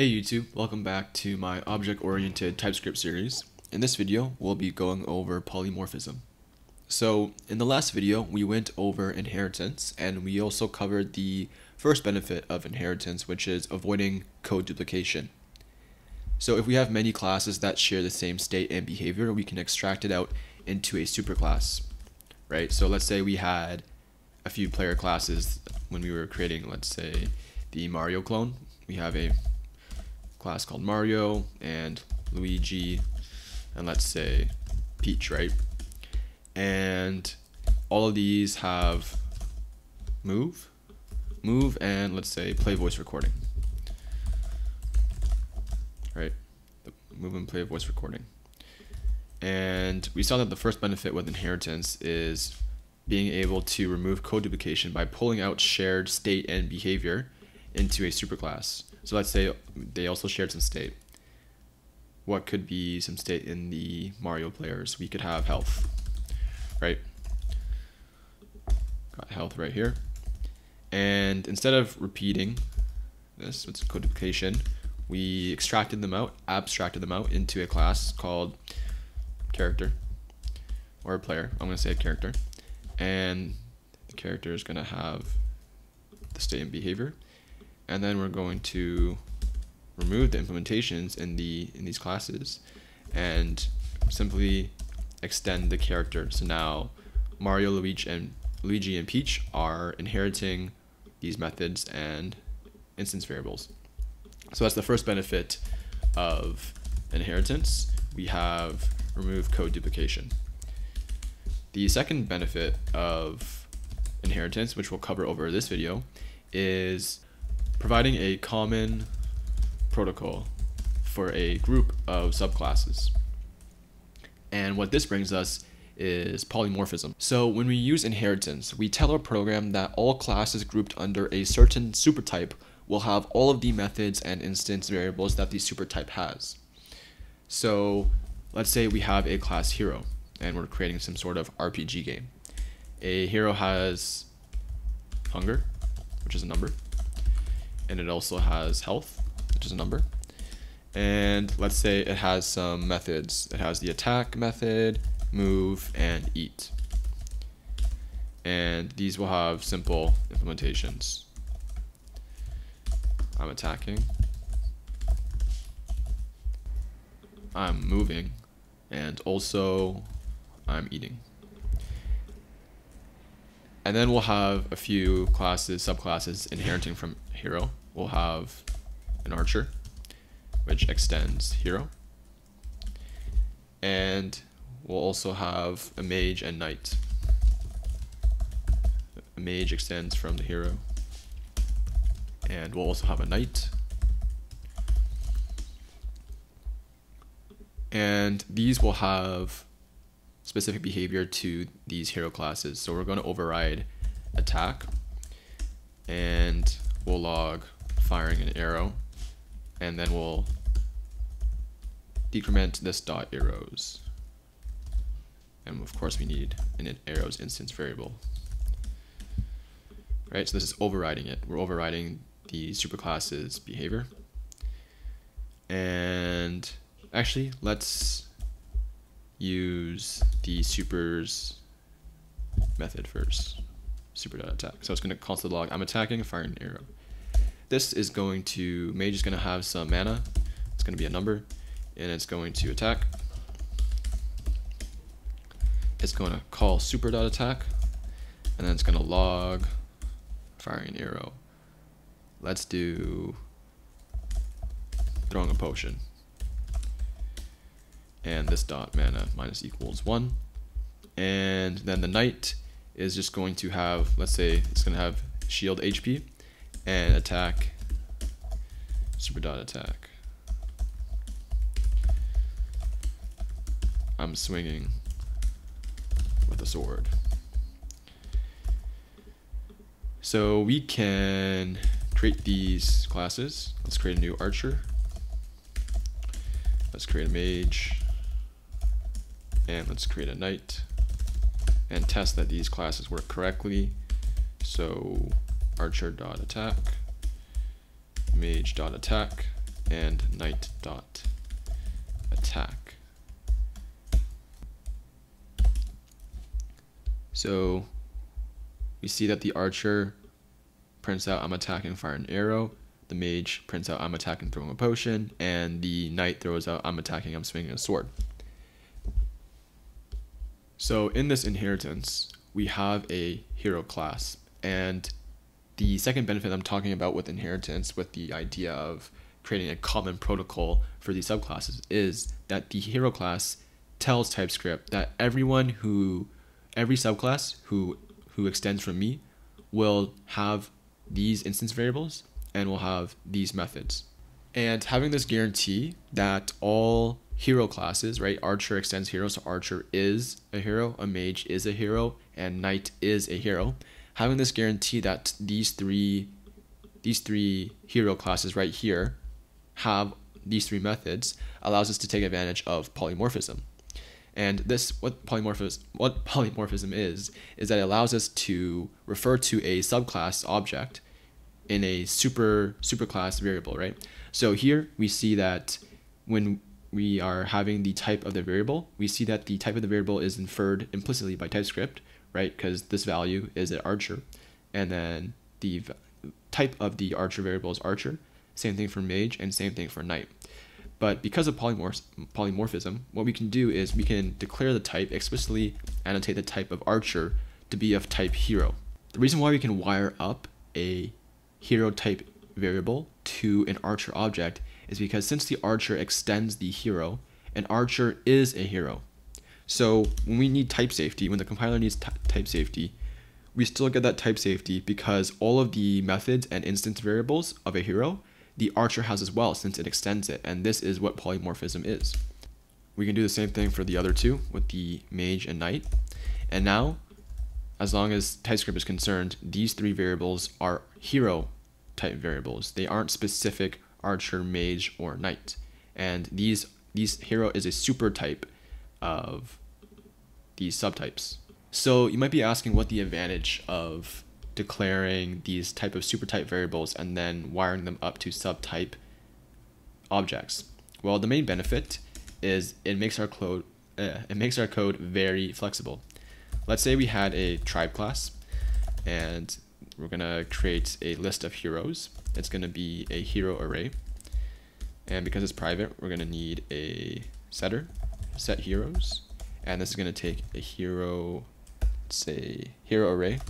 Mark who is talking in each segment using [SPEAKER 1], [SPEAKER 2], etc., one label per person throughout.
[SPEAKER 1] Hey YouTube, welcome back to my object-oriented TypeScript series. In this video, we'll be going over polymorphism. So, in the last video, we went over inheritance, and we also covered the first benefit of inheritance, which is avoiding code duplication. So if we have many classes that share the same state and behavior, we can extract it out into a superclass, right? So let's say we had a few player classes when we were creating, let's say, the Mario clone. We have a class called Mario and Luigi and let's say Peach, right? And all of these have move, move, and let's say play voice recording, right? Move and play voice recording. And we saw that the first benefit with inheritance is being able to remove code duplication by pulling out shared state and behavior into a superclass. So let's say they also shared some state. What could be some state in the Mario players? We could have health, right? Got health right here. And instead of repeating this, with codification, we extracted them out, abstracted them out into a class called character or player. I'm going to say a character. And the character is going to have the state and behavior and then we're going to remove the implementations in the in these classes and simply extend the character. So now Mario, Luigi, and Luigi and Peach are inheriting these methods and instance variables. So that's the first benefit of inheritance. We have remove code duplication. The second benefit of inheritance, which we'll cover over this video, is providing a common protocol for a group of subclasses. And what this brings us is polymorphism. So when we use inheritance, we tell our program that all classes grouped under a certain supertype will have all of the methods and instance variables that the supertype has. So let's say we have a class hero and we're creating some sort of RPG game. A hero has hunger, which is a number and it also has health, which is a number. And let's say it has some methods. It has the attack method, move, and eat. And these will have simple implementations. I'm attacking. I'm moving. And also, I'm eating. And then we'll have a few classes, subclasses inheriting from hero we'll have an archer, which extends hero. And we'll also have a mage and knight. A mage extends from the hero. And we'll also have a knight. And these will have specific behavior to these hero classes. So we're going to override attack and we'll log firing an arrow, and then we'll decrement this dot arrows. And of course we need an arrows instance variable. Right, so this is overriding it. We're overriding the superclass's behavior. And actually, let's use the supers method first. Super dot attack. So it's going to console log I'm attacking, firing an arrow. This is going to, mage is going to have some mana. It's going to be a number. And it's going to attack. It's going to call super dot attack. And then it's going to log firing arrow. Let's do throwing a potion. And this dot mana minus equals 1. And then the knight is just going to have, let's say it's going to have shield HP and attack. Super dot attack. I'm swinging with a sword. So we can create these classes. Let's create a new archer. Let's create a mage. And let's create a knight. And test that these classes work correctly. So archer dot attack, mage dot attack, and knight dot attack. So we see that the archer prints out I'm attacking fire an arrow, the mage prints out I'm attacking throwing a potion, and the knight throws out I'm attacking I'm swinging a sword. So in this inheritance, we have a hero class, and the second benefit I'm talking about with inheritance, with the idea of creating a common protocol for these subclasses, is that the hero class tells TypeScript that everyone who, every subclass who who extends from me, will have these instance variables and will have these methods. And having this guarantee that all hero classes, right? Archer extends hero, so Archer is a hero, a mage is a hero, and Knight is a hero having this guarantee that these three these three hero classes right here have these three methods allows us to take advantage of polymorphism. And this what polymorphism what polymorphism is is that it allows us to refer to a subclass object in a super superclass variable, right? So here we see that when we are having the type of the variable, we see that the type of the variable is inferred implicitly by TypeScript, right? Because this value is an archer, and then the type of the archer variable is archer. Same thing for mage, and same thing for knight. But because of polymorph polymorphism, what we can do is we can declare the type, explicitly annotate the type of archer to be of type hero. The reason why we can wire up a hero type variable to an archer object is because since the archer extends the hero, an archer is a hero. So when we need type safety, when the compiler needs type safety, we still get that type safety because all of the methods and instance variables of a hero, the archer has as well since it extends it, and this is what polymorphism is. We can do the same thing for the other two with the mage and knight. And now, as long as TypeScript is concerned, these three variables are hero type variables. They aren't specific archer, mage, or knight. And these these hero is a super type of these subtypes. So you might be asking what the advantage of declaring these type of supertype variables and then wiring them up to subtype objects. Well, the main benefit is it makes our code uh, it makes our code very flexible. Let's say we had a tribe class and we're going to create a list of heroes. It's going to be a hero array. And because it's private, we're going to need a setter, set heroes and this is going to take a hero, let's say hero array.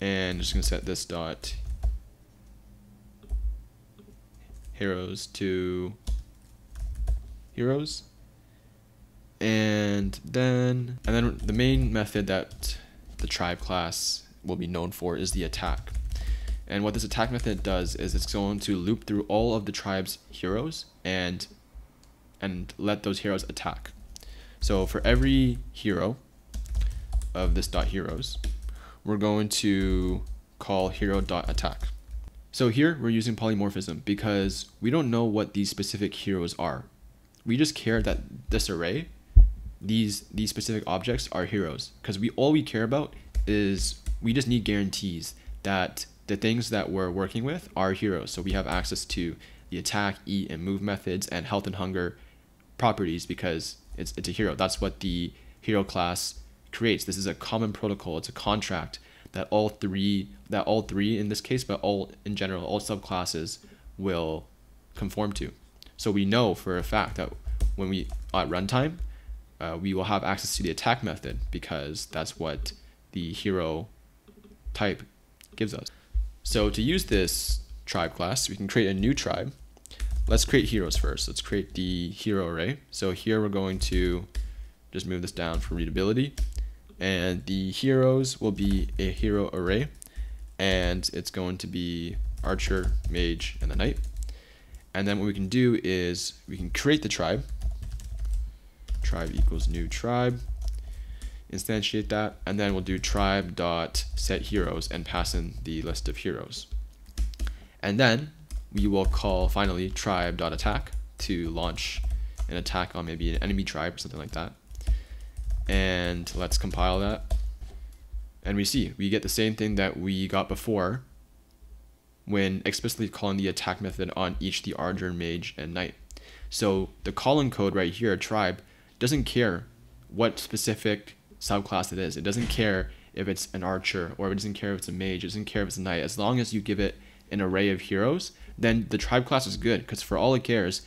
[SPEAKER 1] And just going to set this dot heroes to heroes. And then, and then the main method that the tribe class will be known for is the attack. And what this attack method does is it's going to loop through all of the tribe's heroes and and let those heroes attack. So for every hero of this dot heroes, we're going to call hero dot attack. So here we're using polymorphism because we don't know what these specific heroes are. We just care that this array, these these specific objects are heroes because we all we care about is we just need guarantees that the things that we're working with are heroes. So we have access to the attack, eat, and move methods and health and hunger properties because it's, it's a hero. That's what the hero class creates. This is a common protocol. It's a contract that all three, that all three in this case, but all in general, all subclasses will conform to. So we know for a fact that when we at runtime, uh, we will have access to the attack method because that's what the hero type gives us. So to use this tribe class, we can create a new tribe. Let's create heroes first. Let's create the hero array. So here we're going to just move this down for readability. And the heroes will be a hero array. And it's going to be archer, mage, and the knight. And then what we can do is we can create the tribe. Tribe equals new tribe instantiate that, and then we'll do tribe dot set heroes and pass in the list of heroes. And then we will call finally tribe dot attack to launch an attack on maybe an enemy tribe or something like that. And let's compile that. And we see we get the same thing that we got before when explicitly calling the attack method on each the archer, mage, and knight. So the calling code right here, tribe, doesn't care what specific subclass it is. It doesn't care if it's an archer or it doesn't care if it's a mage. It doesn't care if it's a knight. As long as you give it an array of heroes, then the tribe class is good because for all it cares,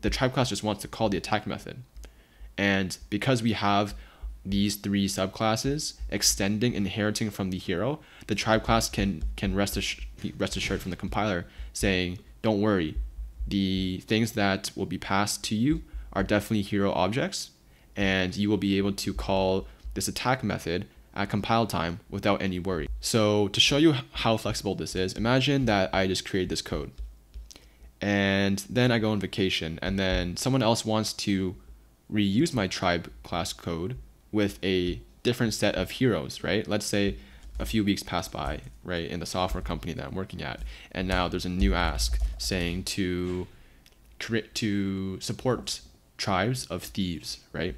[SPEAKER 1] the tribe class just wants to call the attack method. And because we have these three subclasses extending inheriting from the hero, the tribe class can can rest rest assured from the compiler saying, don't worry, the things that will be passed to you are definitely hero objects, and you will be able to call this attack method at compile time without any worry. So to show you how flexible this is, imagine that I just create this code and then I go on vacation and then someone else wants to reuse my tribe class code with a different set of heroes, right? Let's say a few weeks pass by, right, in the software company that I'm working at, and now there's a new ask saying to to support tribes of thieves, right?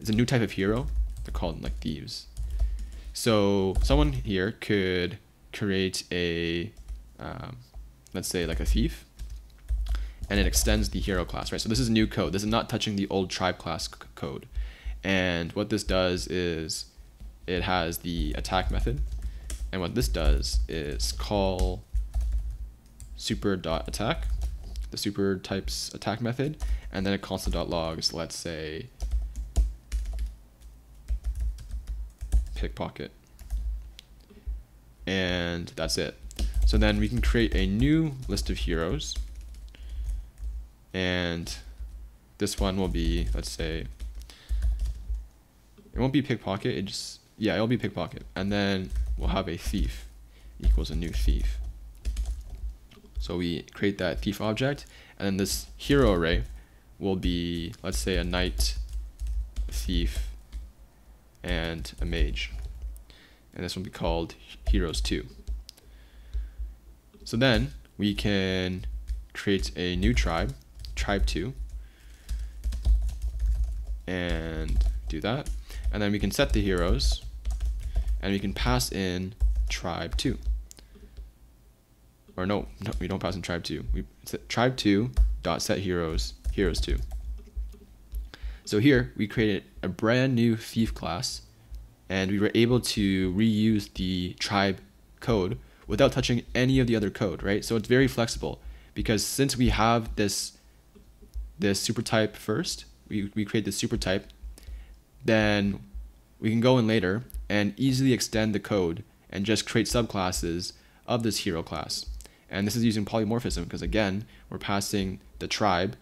[SPEAKER 1] It's a new type of hero. They're called like thieves. So someone here could create a, um, let's say like a thief, and it extends the hero class, right? So this is new code. This is not touching the old tribe class code. And what this does is it has the attack method. And what this does is call super dot attack, the super types attack method, and then it calls dot logs, let's say pickpocket. And that's it. So then we can create a new list of heroes. And this one will be, let's say, it won't be pickpocket, it just, yeah, it'll be pickpocket. And then we'll have a thief equals a new thief. So we create that thief object, and then this hero array will be, let's say, a knight, thief, and a mage. And this will be called heroes 2. So then we can create a new tribe, tribe 2, and do that. And then we can set the heroes, and we can pass in tribe 2. Or no, no, we don't pass in tribe 2. We set tribe 2 dot set heroes, heroes 2. So here we created a brand new thief class and we were able to reuse the tribe code without touching any of the other code, right? So it's very flexible because since we have this this super type first, we, we create the super type, then we can go in later and easily extend the code and just create subclasses of this hero class. And this is using polymorphism because again, we're passing the tribe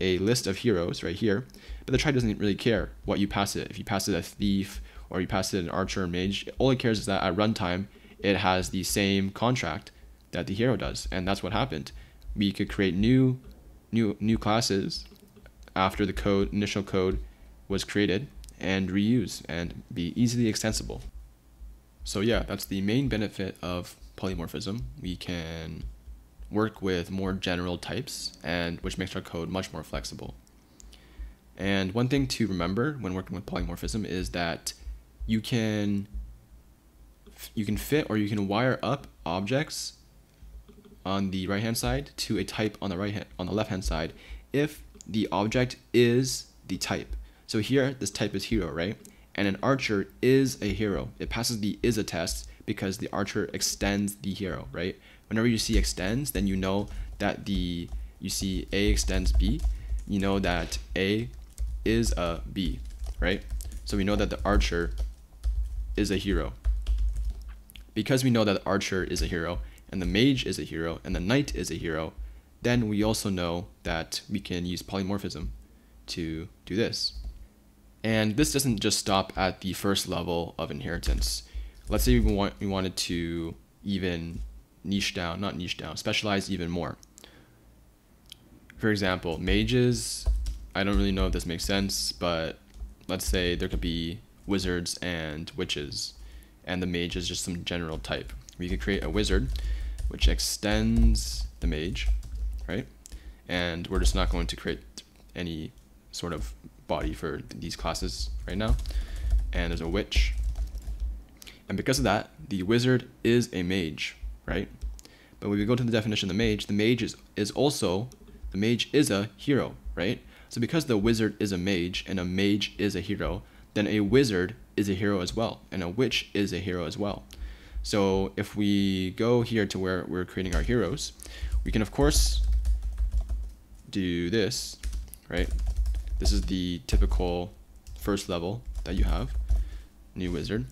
[SPEAKER 1] a list of heroes right here, but the tribe doesn't really care what you pass it. If you pass it a thief or you pass it an archer or mage, all it cares is that at runtime it has the same contract that the hero does, and that's what happened. We could create new, new, new classes after the code initial code was created and reuse and be easily extensible. So yeah, that's the main benefit of polymorphism. We can work with more general types and which makes our code much more flexible. And one thing to remember when working with polymorphism is that you can you can fit or you can wire up objects on the right hand side to a type on the right hand on the left hand side if the object is the type. So here this type is hero, right? And an archer is a hero. It passes the is a test because the archer extends the hero, right? Whenever you see extends, then you know that the you see A extends B, you know that A is a B, right? So we know that the archer is a hero. Because we know that the archer is a hero, and the mage is a hero, and the knight is a hero, then we also know that we can use polymorphism to do this. And this doesn't just stop at the first level of inheritance. Let's say we want we wanted to even niche down, not niche down, specialize even more. For example, mages, I don't really know if this makes sense, but let's say there could be wizards and witches, and the mage is just some general type. We could create a wizard which extends the mage, right? And we're just not going to create any sort of body for these classes right now. And there's a witch. And because of that, the wizard is a mage, right? But when we go to the definition of the mage, the mage is, is also, the mage is a hero, right? So because the wizard is a mage and a mage is a hero, then a wizard is a hero as well, and a witch is a hero as well. So if we go here to where we're creating our heroes, we can of course do this, right? This is the typical first level that you have, new wizard.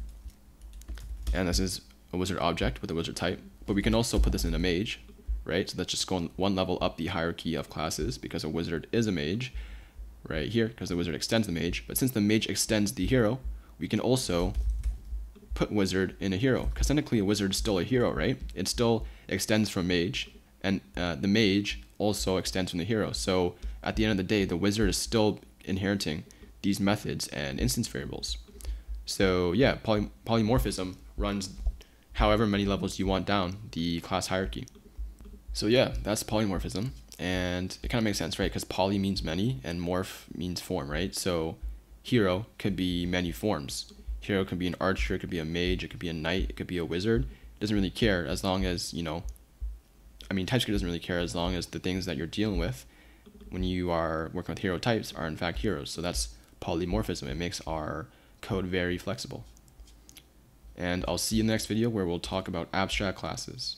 [SPEAKER 1] And this is a wizard object with a wizard type. But we can also put this in a mage, right? So that's just going one level up the hierarchy of classes because a wizard is a mage right here because the wizard extends the mage. But since the mage extends the hero, we can also put wizard in a hero because technically a wizard is still a hero, right? It still extends from mage and uh, the mage also extends from the hero. So at the end of the day, the wizard is still inheriting these methods and instance variables. So yeah, poly polymorphism runs however many levels you want down the class hierarchy. So yeah, that's polymorphism. And it kind of makes sense, right? Because poly means many and morph means form, right? So hero could be many forms. Hero could be an archer, it could be a mage, it could be a knight, it could be a wizard. It doesn't really care as long as, you know, I mean, TypeScript doesn't really care as long as the things that you're dealing with when you are working with hero types are in fact heroes. So that's polymorphism. It makes our code very flexible. And I'll see you in the next video where we'll talk about abstract classes.